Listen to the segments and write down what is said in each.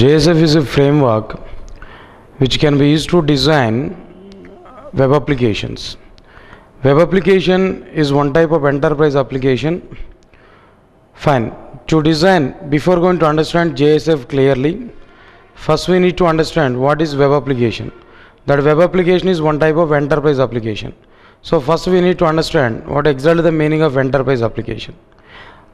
JSF is a framework which can be used to design web applications. Web application is one type of enterprise application. Fine. To design, before going to understand JSF clearly, first we need to understand what is web application. That web application is one type of enterprise application. So first we need to understand what exactly the meaning of enterprise application.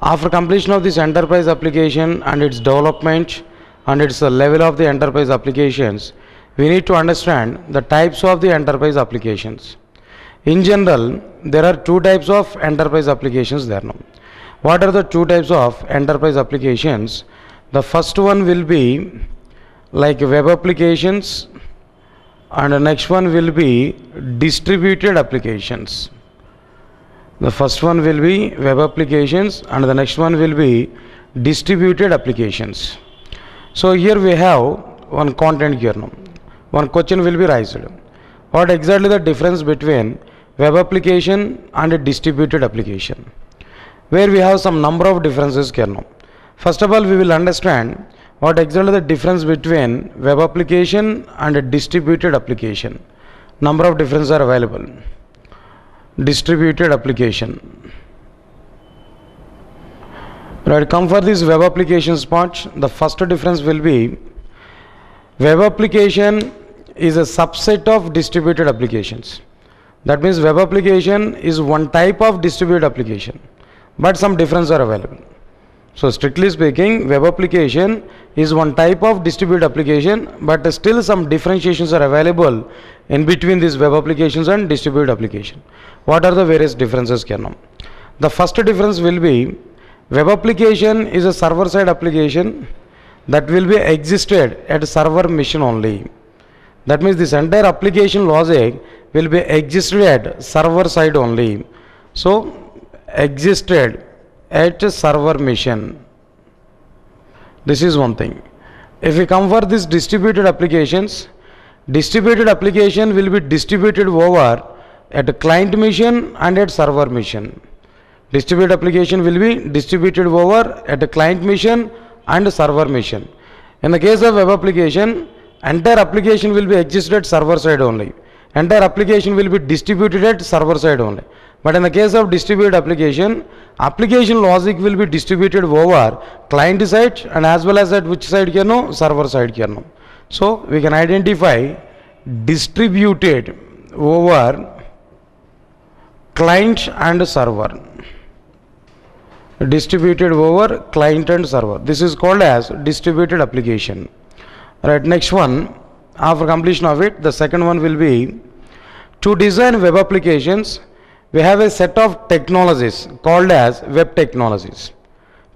After completion of this enterprise application and its development and its uh, level of the enterprise applications, we need to understand the types of the enterprise applications. In general, there are two types of enterprise applications there now. What are the two types of enterprise applications? The first one will be like web applications and the next one will be distributed applications. The first one will be web applications and the next one will be distributed applications. So here we have one content here now. One question will be raised. What exactly the difference between web application and a distributed application? Where we have some number of differences here now. First of all, we will understand what exactly the difference between web application and a distributed application. Number of differences are available. Distributed application. Right, come for this web applications part. The first difference will be web application is a subset of distributed applications. That means web application is one type of distributed application, but some differences are available. So strictly speaking, web application is one type of distributed application, but still some differentiations are available in between these web applications and distributed application. What are the various differences here now? The first difference will be web application is a server side application that will be existed at server machine only. That means this entire application logic will be existed at server side only. So existed at server machine. This is one thing. If we come for this distributed applications, distributed application will be distributed over at client machine and at server machine. Distributed application will be distributed over at a client machine and server machine. In the case of web application, entire application will be existed at server side only. Entire application will be distributed at server side only. But in the case of distributed application, application logic will be distributed over client side and as well as at which side no server side no. So we can identify distributed over client and server distributed over client and server. This is called as distributed application. Right, next one, after completion of it, the second one will be to design web applications, we have a set of technologies called as web technologies.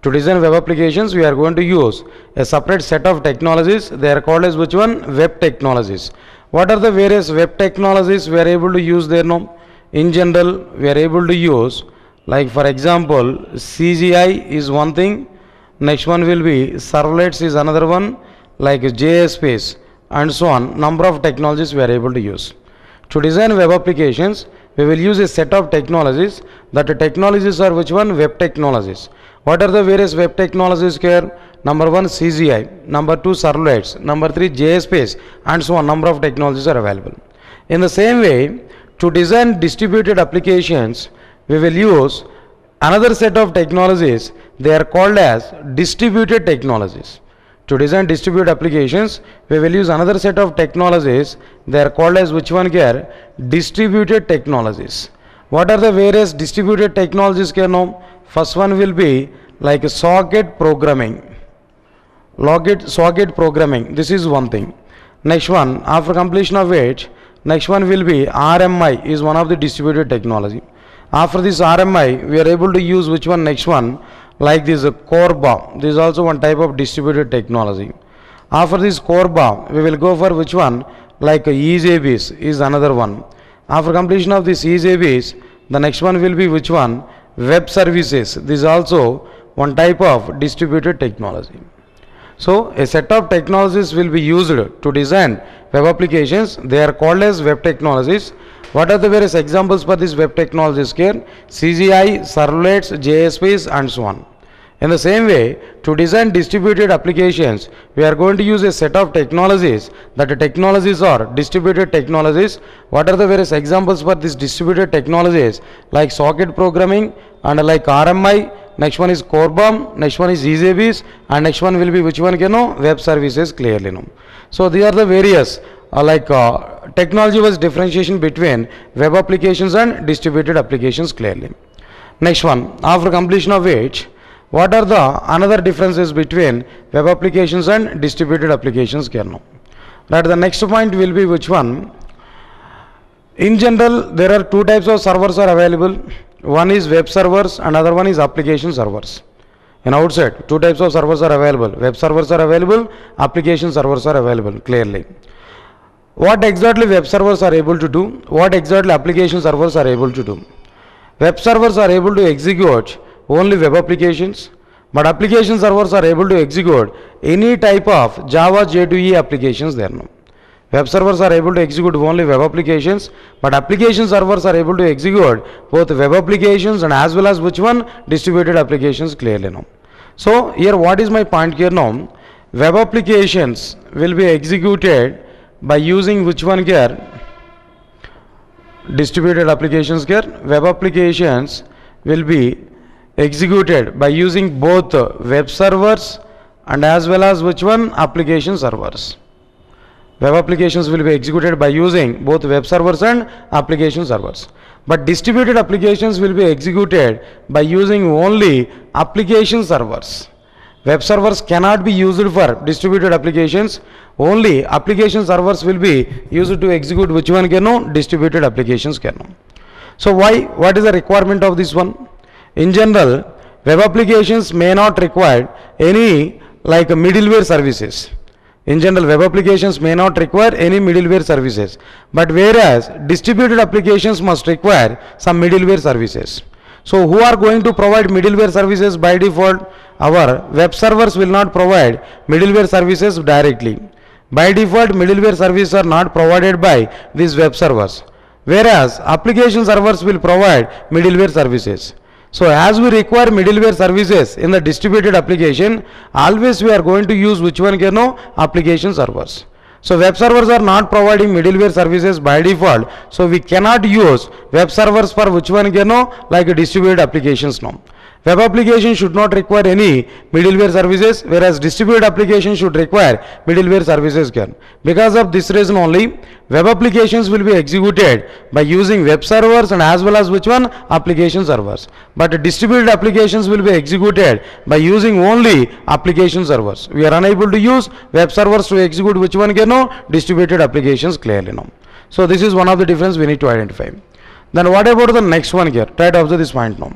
To design web applications, we are going to use a separate set of technologies. They are called as which one? Web technologies. What are the various web technologies we are able to use there now? In general, we are able to use like for example, CGI is one thing, next one will be servlets is another one, like JSPs and so on. Number of technologies we are able to use. To design web applications, we will use a set of technologies. That technologies are which one? Web technologies. What are the various web technologies here? Number one CGI, number two servlets, number three JSPs and so on. Number of technologies are available. In the same way, to design distributed applications, we will use another set of technologies. They are called as distributed technologies. To design distributed applications we will use another set of technologies. They are called as which one here? Distributed technologies. What are the various distributed technologies here now first one will be like socket programming. Logit socket programming. This is one thing. Next one after completion of it next one will be rmi is one of the distributed technology after this RMI, we are able to use which one next one like this uh, Corba. This is also one type of distributed technology. After this Corba, we will go for which one like uh, EJBs is another one. After completion of this EJBs, the next one will be which one? Web services. This is also one type of distributed technology. So a set of technologies will be used to design web applications. They are called as web technologies. What are the various examples for these web technologies here? CGI, servlets, JSPs and so on. In the same way, to design distributed applications, we are going to use a set of technologies. That the technologies are distributed technologies. What are the various examples for these distributed technologies? Like socket programming and like RMI. Next one is CORBAM. Next one is EJBs. And next one will be which one? You know, web services clearly. No. So these are the various uh, like uh, technology was differentiation between web applications and distributed applications clearly. Next one, after completion of which, what are the another differences between web applications and distributed applications kernel? Right, the next point will be which one? In general, there are two types of servers are available. One is web servers, another one is application servers. In outside, two types of servers are available. Web servers are available, application servers are available clearly. What exactly web servers are able to do? What exactly application servers are able to do? Web servers are able to execute only web applications, but application servers are able to execute any type of Java J2E applications there no. Web servers are able to execute only web applications, but application servers are able to execute both web applications and as well as which one distributed applications clearly now. So here what is my point here now? Web applications will be executed by using which one gear Distributed applications gear Web applications will be executed by using both web servers and as well as which one application servers. Web applications will be executed by using both web servers and application servers. But distributed applications will be executed by using only application servers. Web servers cannot be used for distributed applications. Only application servers will be used to execute which one can know distributed applications can. So why? What is the requirement of this one? In general, web applications may not require any like middleware services. In general, web applications may not require any middleware services. But whereas distributed applications must require some middleware services. So who are going to provide middleware services by default? Our web servers will not provide middleware services directly. By default, middleware services are not provided by these web servers. Whereas application servers will provide middleware services. So as we require middleware services in the distributed application, always we are going to use which one can know application servers. So web servers are not providing middleware services by default. So we cannot use web servers for which one can know like distributed applications now. Web application should not require any middleware services whereas distributed application should require middleware services can. Because of this reason only web applications will be executed by using web servers and as well as which one application servers. But distributed applications will be executed by using only application servers. We are unable to use web servers to execute which one can know distributed applications clearly now. So this is one of the difference we need to identify. Then what about the next one here? Try to observe this point now.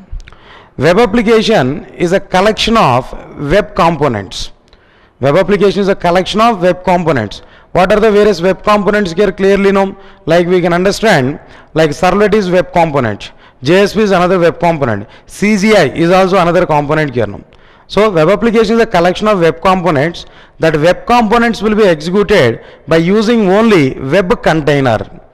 Web application is a collection of web components. Web application is a collection of web components. What are the various web components here clearly know? Like we can understand, like servlet is web component. JSP is another web component. CGI is also another component here now. So web application is a collection of web components. That web components will be executed by using only web container.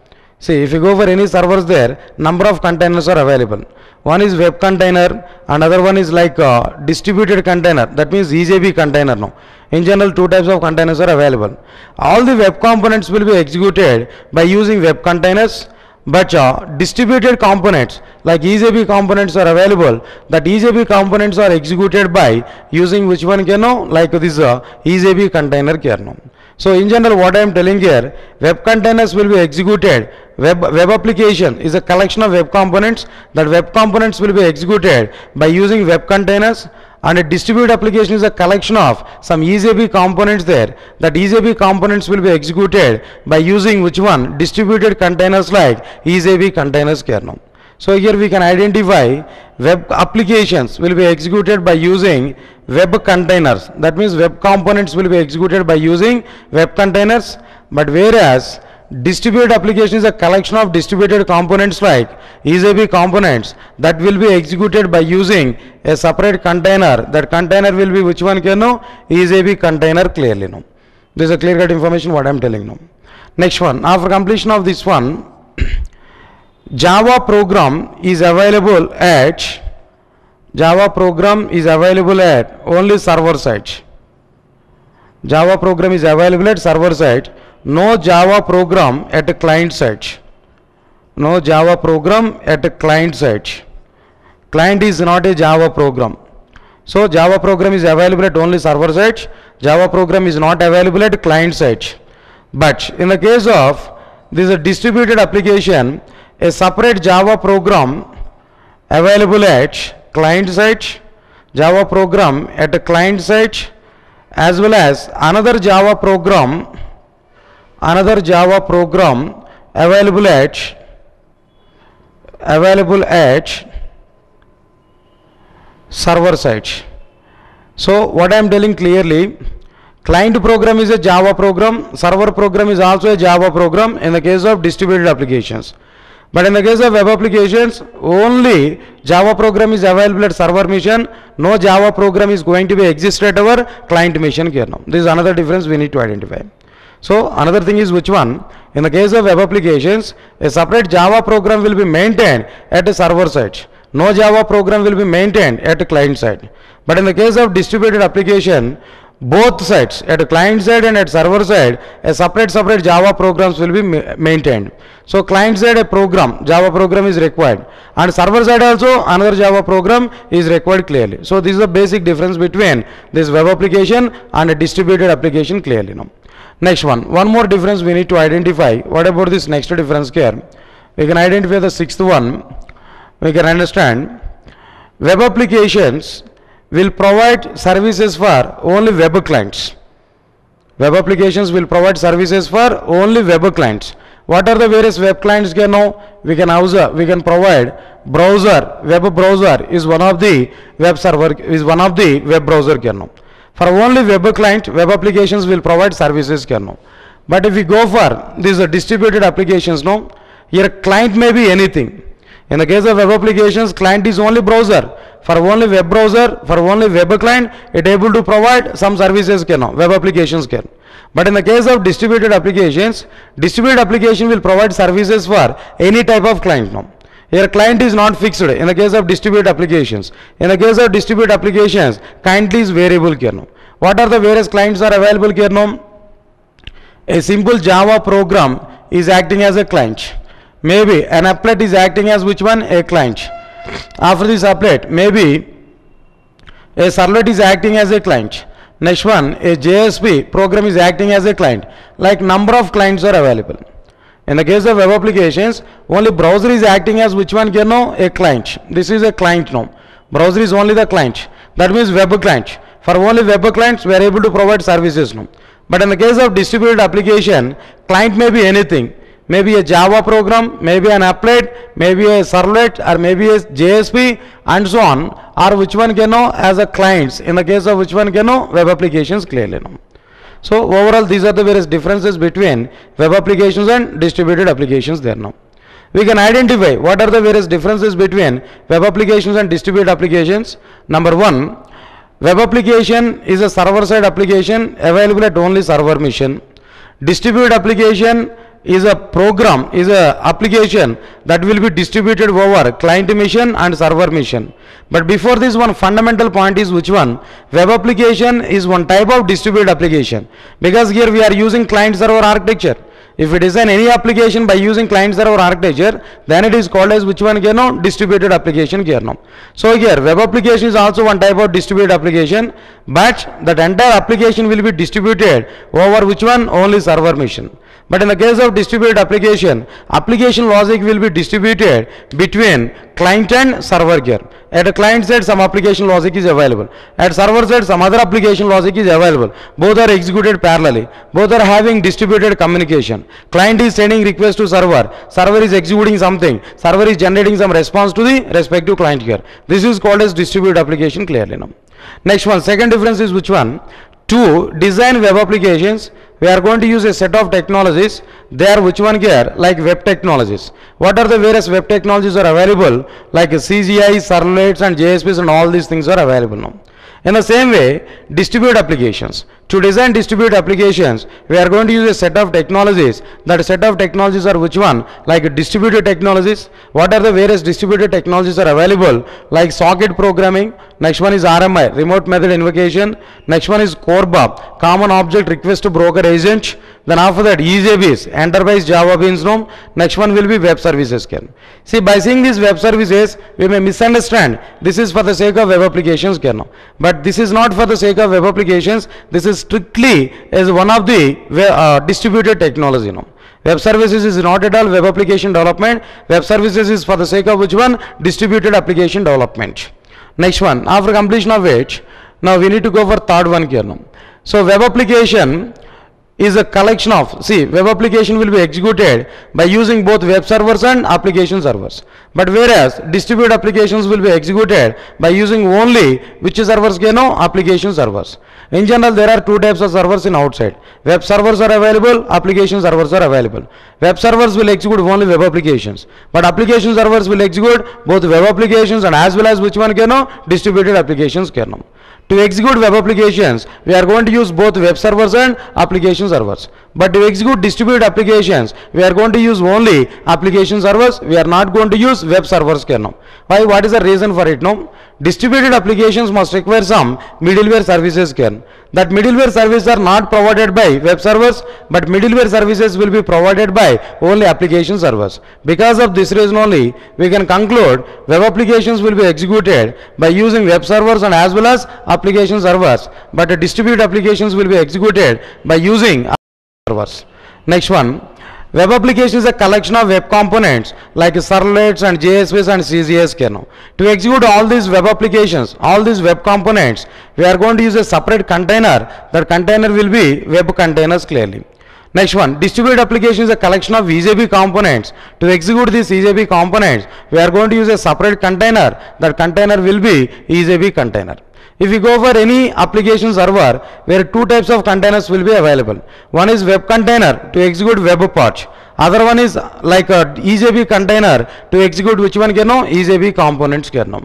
See, if you go for any servers there, number of containers are available. One is web container, another one is like uh, distributed container. That means EJB container now. In general, two types of containers are available. All the web components will be executed by using web containers. But uh, distributed components like EJB components are available. That EJB components are executed by using which one can know like this uh, EJB container kernel. So in general what I am telling here, web containers will be executed, web, web application is a collection of web components, that web components will be executed by using web containers and a distributed application is a collection of some EJB components there, that EJB components will be executed by using which one? Distributed containers like EJB containers kernel. So here we can identify web applications will be executed by using web containers. That means web components will be executed by using web containers. But whereas distributed application is a collection of distributed components like EJB components that will be executed by using a separate container. That container will be which one can know? EJB container clearly know. This is a clear cut information what I am telling now. Next one. After completion of this one, Java program is available at Java program is available at only server side. Java program is available at server side. No Java program at a client side. No Java program at a client side. Client is not a Java program. So Java program is available at only server side. Java program is not available at client side. But in the case of this is a distributed application, a separate Java program available at client side, Java program at a client side, as well as another Java program, another Java program available at available at server side. So what I am telling clearly, client program is a Java program, server program is also a Java program in the case of distributed applications. But in the case of web applications, only Java program is available at server machine, no Java program is going to be exist at our client machine here now. This is another difference we need to identify. So another thing is which one? In the case of web applications, a separate Java program will be maintained at a server side. No Java program will be maintained at a client side. But in the case of distributed application, both sides at client side and at server side, a separate separate Java programs will be ma- maintained. So client side a program, Java program is required, and server side also another Java program is required clearly. So this is the basic difference between this web application and a distributed application clearly now. Next one, one more difference we need to identify. What about this next difference here? We can identify the sixth one. We can understand web applications will provide services for only web clients. Web applications will provide services for only web clients. What are the various web clients here now? We can also we can provide browser, web browser is one of the web server is one of the web browser here now. For only web client, web applications will provide services here now. But if we go for these are distributed applications now, your client may be anything. In the case of web applications, client is only browser. For only web browser, for only web client, it able to provide some services can web applications can. But in the case of distributed applications, distributed application will provide services for any type of client now. Here client is not fixed in the case of distributed applications. In the case of distributed applications, client is variable here now. What are the various clients are available here now? A simple Java program is acting as a client. Maybe an applet is acting as which one? A client. After this applet, maybe a servlet is acting as a client. Next one, a JSP program is acting as a client. Like number of clients are available. In the case of web applications, only browser is acting as which one you know? A client. This is a client now. Browser is only the client. That means web client. For only web clients, we are able to provide services now. But in the case of distributed application, client may be anything. Maybe a Java program, maybe an applet, maybe a servlet, or maybe a JSP, and so on. Or which one can know as a clients. In the case of which one can know? Web applications clearly know. So overall, these are the various differences between web applications and distributed applications there now. We can identify what are the various differences between web applications and distributed applications. Number one, web application is a server-side application available at only server machine. Distributed application is a program, is a application that will be distributed over client machine and server machine. But before this one fundamental point is which one? Web application is one type of distributed application because here we are using client server architecture. If we design any application by using client server architecture, then it is called as which one here now? Distributed application here now. So here web application is also one type of distributed application, but that entire application will be distributed over which one? Only server machine. But in the case of distributed application, application logic will be distributed between client and server here. At a client side, some application logic is available. At server side, some other application logic is available. Both are executed parallelly. Both are having distributed communication. Client is sending request to server. Server is executing something. Server is generating some response to the respective client here. This is called as distributed application clearly now. Next one, second difference is which one? To design web applications, we are going to use a set of technologies. They are which one here? Like web technologies. What are the various web technologies are available? Like CGI, servlets and JSPs and all these things are available now. In the same way, distributed applications. To design distribute applications, we are going to use a set of technologies. That set of technologies are which one? Like distributed technologies. What are the various distributed technologies are available? Like socket programming. Next one is RMI, remote method invocation. Next one is CORBA, common object request to broker agent. Then after that, EJBs, enterprise Java Beans room Next one will be web services. Can see by seeing these web services, we may misunderstand. This is for the sake of web applications. Can but this is not for the sake of web applications. This is strictly as one of the uh, distributed technology. You know. Web services is not at all web application development. Web services is for the sake of which one? Distributed application development. Next one, after completion of which, now we need to go for third one here now. So web application is a collection of, see web application will be executed by using both web servers and application servers. But whereas distributed applications will be executed by using only which servers you know application servers. In general there are two types of servers in outside. Web servers are available, application servers are available. Web servers will execute only web applications. But application servers will execute both web applications and as well as which one can know distributed applications know. To execute web applications, we are going to use both web servers and application servers. But to execute distributed applications, we are going to use only application servers. We are not going to use web servers. Now. Why? What is the reason for it? No. Distributed applications must require some middleware services. Can that middleware services are not provided by web servers, but middleware services will be provided by only application servers. Because of this reason only, we can conclude web applications will be executed by using web servers and as well as application servers, but distributed applications will be executed by using servers. Next one, web application is a collection of web components like servlets and JSPs and czs kernel. To execute all these web applications, all these web components, we are going to use a separate container. That container will be web containers clearly. Next one, distribute application is a collection of EJB components. To execute these EJB components, we are going to use a separate container. That container will be EJB container. If you go for any application server where two types of containers will be available. One is web container to execute web parts. Other one is like a EJB container to execute which one can know EJB components can know.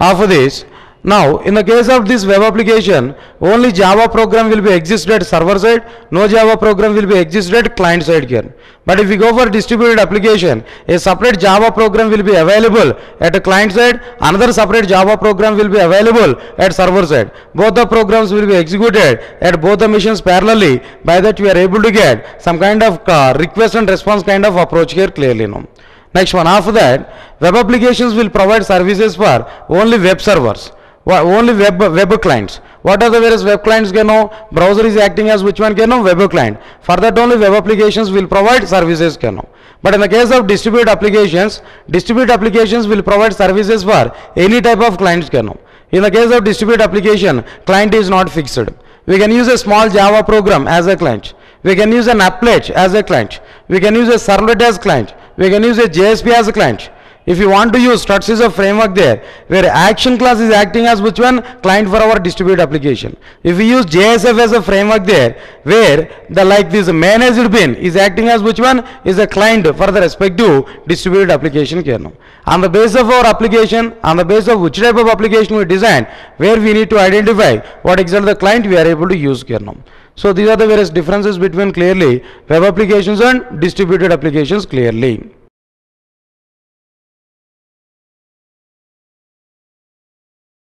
After this, now, in the case of this web application, only Java program will be existed server side, no Java program will be existed client side here. But if we go for distributed application, a separate Java program will be available at a client side, another separate Java program will be available at server side. Both the programs will be executed at both the machines parallelly. By that we are able to get some kind of uh, request and response kind of approach here clearly. No? Next one, after that, web applications will provide services for only web servers only web web clients. What are the various web clients can know? Browser is acting as which one can know? Web client. For that only web applications will provide services can know. But in the case of distributed applications distributed applications will provide services for any type of clients can know. In the case of distributed application client is not fixed. We can use a small java program as a client. We can use an applet as a client. We can use a servlet as client. We can use a jsp as a client if you want to use struts is a framework there where action class is acting as which one client for our distributed application. If we use JSF as a framework there where the like this managed bean is acting as which one is a client for the respective distributed application kernel. On the base of our application, on the base of which type of application we design, where we need to identify what exactly the client we are able to use kernel. So these are the various differences between clearly web applications and distributed applications clearly.